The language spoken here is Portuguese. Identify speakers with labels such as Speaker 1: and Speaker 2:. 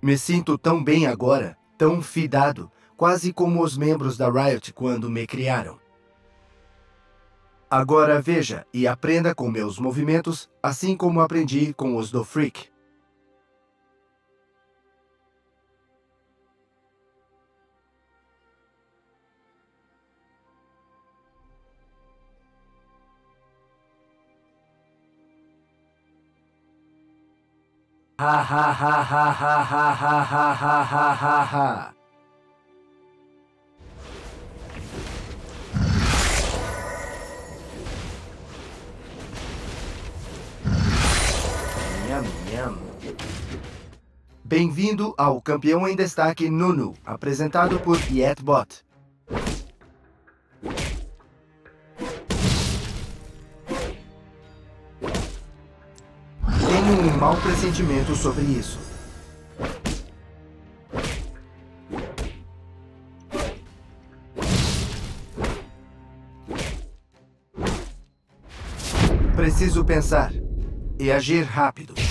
Speaker 1: Me sinto tão bem agora, tão fidado, quase como os membros da Riot quando me criaram. Agora veja e aprenda com meus movimentos, assim como aprendi com os do Freak. Ha ha ha ha ha ha ha ha ha ha ha ha. Bem-vindo ao Campeão em Destaque Nunu, apresentado por Yetbot. Tenho um mau pressentimento sobre isso. Preciso pensar e agir rápido.